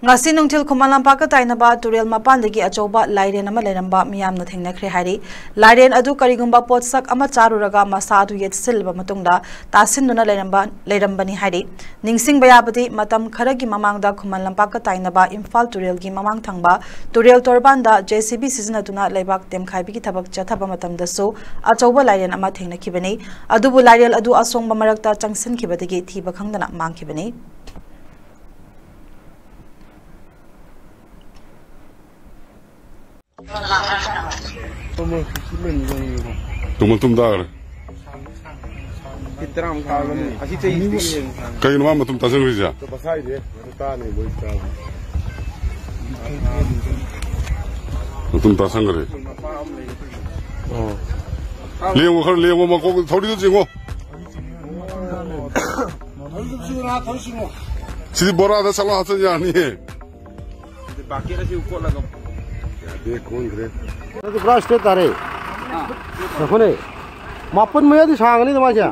ngasi nungthil khumalampa ka tainaba turel mapan dagi achoba lairen ama leramba miyamna thengnakhre hari lairen adu karigumba potsak ama charuraga masa adu yet silba matungda tasinduna leramba lerambani hari ningsing bayabati matam kharagi mamangda khumalampa ka tainaba imphal turel gi mamang thangba turel torbanda jcb sizna tuna lebak tem khaibi ki thabak chathaba matam da so achoba lairen ama thengnakhibani adubu lairel adu asongba marakta changsin khibadagi thiba khangdana mangkhibani Toma aqui, menino. Toma, toma da hora. Caiu no mama, tu me estás a ver já? Estou a passar, é? Não está, nem vou estar. Tu me estás a ver? Liam, o cara, Liam, o maco, thori do zingo. Sidi bora da salão, hasan já, não é? Baqueira se o cola, não. Maya di sang ni tu macam.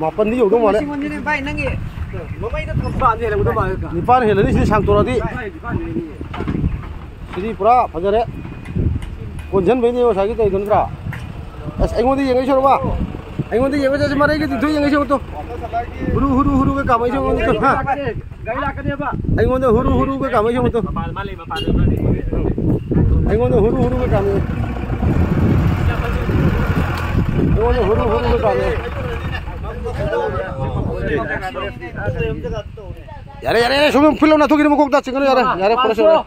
Mapan di juga mana? Nipan hela ni sini sang tu lagi. Sini pura fajar eh. Konjen bini yo sagi tu itu nera. As engo di yang isor ba. Engo kamai isor tu. Ha. Engo di huru huru ke kamai isor tu. Engo di huru huru ke kamai. Engo di huru huru ke kamai. यारे यारे यारे सुनो film ना तो किने मुकोक दा चिंगने यारे यारे पुलिस यारे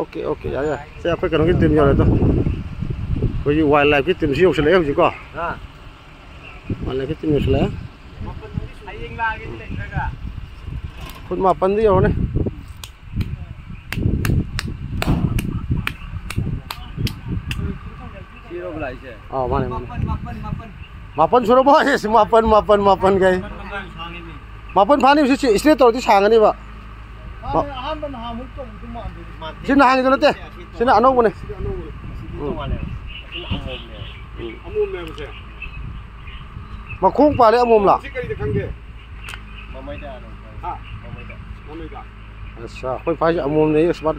ओके ओके यारे से आपे कनो की टीम यारे तो कोई वाइल्ड लाइफ की टीम सी उछले हो जी को हाँ मन के खुद मापन दी होने हाँ माने माने। मापन छोड़ो बहुत ऐसे मापन मापन मापन गए। मापन फानी तो उसे इसलिए तोड़ दी छांगने बा सिन हांगे तो नहीं सिन अनोखे अनोखे मखों पाले अमोमला अच्छा हम अमोम स्मार्ट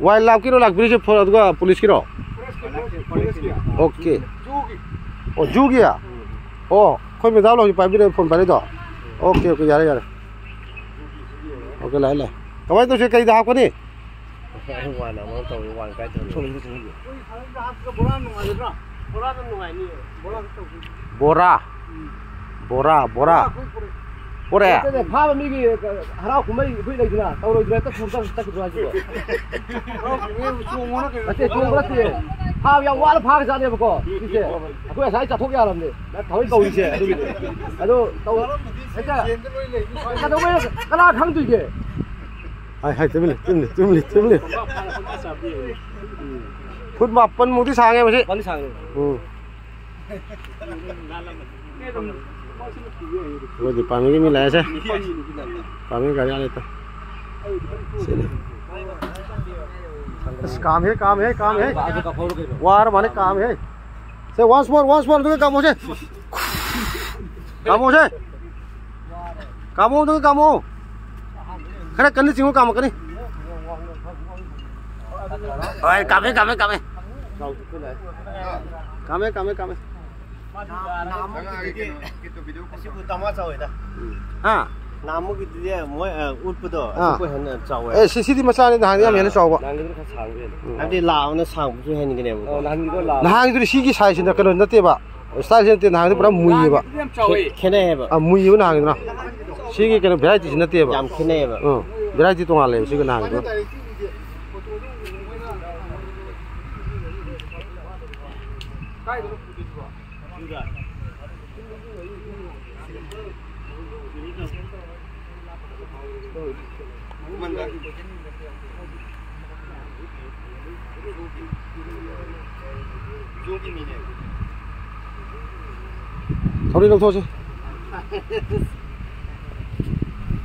वाइल्ड लाइफ की लाख पुलिस की ओके। ओ जू गया ओ कोई मिजाव लो पाई फ़ोन पाई तो। ओके ओके यारे यारे 过来了。各位同学，给大家过年。哎，完了，我到位完了，该走了。走了，走了。বোরা বোরা বোরা ओके लाइ लाइ कमाई तो से कई दा को नहीं बोरा बोरा बोरा बोरा फाबा मिगी हराव कुमरी फुइ लैदिना तौरोइदिना त फुर्ता तक दुआजिबो अते जोंग्रते फाब याम वाल फाग जानेबको दिसे अखोय साइ चाथोक यारमने ना थावै कौरिसे अदुगिदे अदो तौ एता कदोमे कला खंगदुगे हाय हाय तुमले तुमले तुमले तुमले फुट मापन मुती सांगे मसे पनि सांगे वो di pami mi la sa pami गाड़ी वाले तो चले काम है काम है काम है। वार माने काम है। से वंस मोर वंस मोर तो काम हो जाए। काम हो जाए। काम हो तो काम हो। खरे करनी चाहिए काम करनी ओए, काम है काम है काम है। काम है काम है काम है। 아. 나무 그 뒤에 뭐 울프도 그거 했는 자와. 에 CCD 마찬가지인데 한 개만 해서 자와. 난 그거 사고. 근데 라오는 사고 좀 했는 게 뭐. 난 이거 라. 난 그래 시기 사이신다 그런 데 봐. 사이신 때 나한테 보라 무이 봐. 걔네 해 봐. 아 무이요 나 그러나. 시기 걔네 베라이티 진다 때 봐. 잠 걔네 해 봐. 응. 베라이티 동안 래 시기 나 그거. 가이드 Kumanda. થોડી લખો છે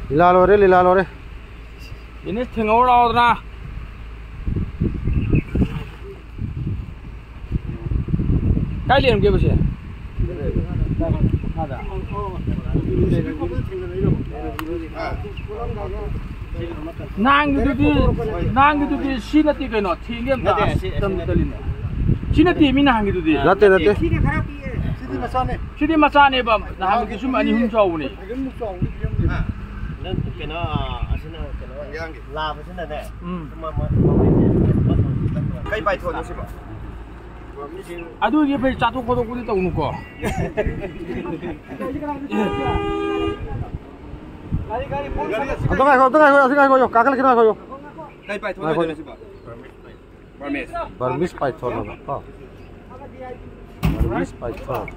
લીલા લો રે લીલા લો રે એને થેંગવડાવો ના કાઈ લેમ કે પછી ખાધા ꯅꯥꯡꯗꯨꯗꯤ ꯅꯥꯡꯗꯨꯗꯤ ꯁꯤ ꯅꯠꯇꯦ ꯀꯩꯅꯣ ꯊꯦꯡꯒꯦ ꯑꯝꯇ ꯇꯝꯗꯂꯤꯅꯦ ꯁꯤ ꯅꯠꯇꯦ ꯃꯤ ꯅꯍꯥꯟꯒꯤꯗꯨꯗꯤ ꯅꯠꯇꯦ ꯅꯠꯇꯦ ꯁꯤꯗꯤ ꯈꯔ ꯄꯤꯛꯑꯦ ꯁꯤꯗꯤ ꯃꯆꯥꯅꯦ ꯁꯤꯗꯤ ꯃꯆꯥꯅꯦꯕ ꯅꯍꯥꯟꯒꯤ ꯁꯨꯝ ꯑꯅꯤ ꯑꯍꯨꯝ ꯆꯥꯎꯕꯅꯦ ꯅꯪ ꯀꯩꯅꯣ ꯑꯁꯤꯅ ꯀꯩꯅꯣ ꯂꯥꯕꯁꯤꯅꯅꯦ ꯀꯩ ꯄꯥꯏꯊꯣꯛꯑꯅꯣ ꯁꯤꯕꯣ ꯑꯗꯨꯗꯤ ꯐꯩ ꯆꯥꯊꯣꯛ ꯈꯣꯠꯇꯣꯛꯄꯗꯤ ꯇꯧꯅꯨꯀꯣ Tunggu kau, tunggu kau, asing kau, yo, kakak kena kau yo. Kai Python kau jenis apa? Burmese. Burmese Python apa? Burmese Python.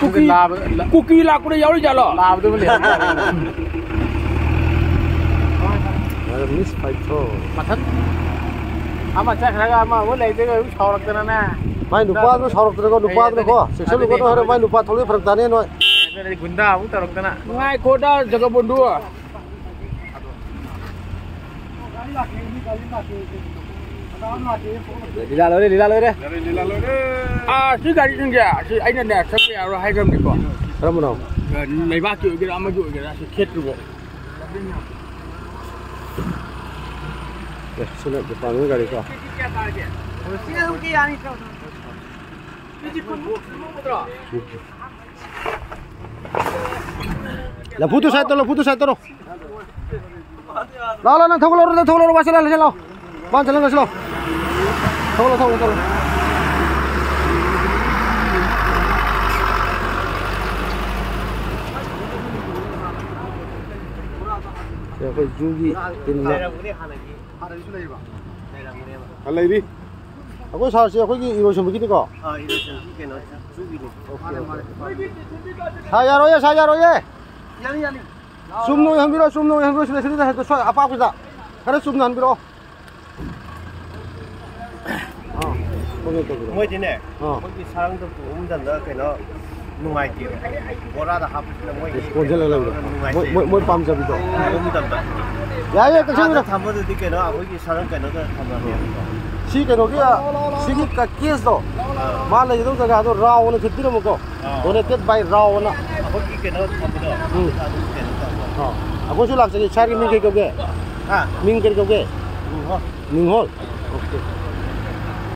कुकी लाभ कुकी लाकुड़े यार जालो लाभ तो मिले मिस पाइथो मथन हम अच्छा खाएगा हम वो ले जाएगा उस छाव लगता ना mai nupa tu sorok tu ko nupa tu ko seksel ko tu hari mai nupa tholi phrang tani noi dari gunda aku tarok tana ngai koda jaga bondu lila lôi đi lila lôi đi lila lôi đi. À chứ cái gì kìa chứ anh này sắp về rồi hay gầm đi con rồi mà đâu mấy ba triệu cái đó mấy triệu cái đó sẽ chết rồi Đây, xin lỗi, chụp vào cái ờ, gà đi con. Hãy subscribe cho kênh Ghiền Mì Gõ Để không bỏ lỡ những video La puto sa toro, puto sa toro. La la na thoglo na thoglo ba sila sila. Ban sila na sila. Thoglo thoglo thoglo. Ya ko jugi tinna. Hala iri. 하고 사실 거기 이러시 먹이니까. 아 이러시 이게 넣자. 죽이니 사자로예 사자로예. 야니 야니 숨노이 한비로 숨노이 한비로 시대 시대 해도 쏴 아빠 아프다. 그래 숨노 한비로 뭐지네. 거기 사람도 온다 너그너 뭐라도 하부시나 뭐 이거 뭐뭐뭐 밤잡이도 야야 그 저기라 담아도 되게 너. 거기 사람 거 너가 담아야 ठीक है रोके सिगी का case दो मान ले जरूर जगह तो राव होने फिर दिन मुको होने तेज भाई राव होना हाँ अब कुछ लग सके शारी मिंग के क्यों गए मिंग के क्यों गए मिंग हॉल